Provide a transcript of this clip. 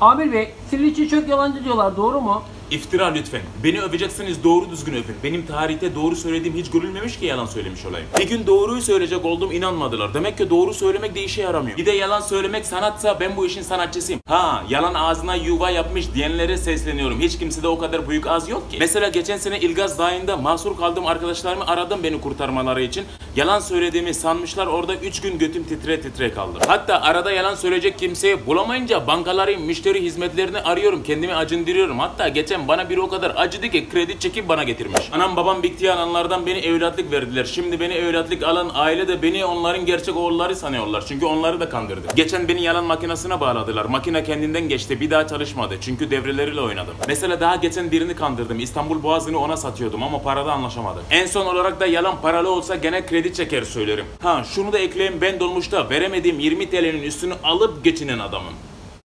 Amir Bey, sizin için çok yalancı diyorlar, doğru mu? İftira lütfen. Beni öveceksiniz doğru düzgün övün. Benim tarihte doğru söylediğim hiç görülmemiş ki yalan söylemiş olayım. Bir gün doğruyu söyleyecek oldum inanmadılar. Demek ki doğru söylemek de işe yaramıyor. Bir de yalan söylemek sanatsa ben bu işin sanatçısıyım. Ha yalan ağzına yuva yapmış diyenlere sesleniyorum. Hiç kimsede o kadar büyük ağız yok ki. Mesela geçen sene İlgaz Dağı'nda mahsur kaldığım arkadaşlarımı aradım beni kurtarmaları için. Yalan söylediğimi sanmışlar orada 3 gün götüm titre titre kaldı. Hatta arada yalan söyleyecek kimseyi bulamayınca bankaların müşteri hizmetlerini arıyorum. Kendimi acındırıyorum. Hatta geçen bana biri o kadar acıdı ki kredi çekip bana getirmiş. Anam babam biktiği alanlardan beni evlatlık verdiler. Şimdi beni evlatlık alan aile de beni onların gerçek oğulları sanıyorlar. Çünkü onları da kandırdı. Geçen beni yalan makinesine bağladılar. Makine kendinden geçti. Bir daha çalışmadı. Çünkü devreleriyle oynadım. Mesela daha geçen birini kandırdım. İstanbul Boğazı'nı ona satıyordum ama parada anlaşamadık. En son olarak da yalan paralı olsa gene kredi çeker söylerim. Ha şunu da ekleyeyim ben dolmuşta veremediğim 20 TL'nin üstünü alıp geçinen adamım.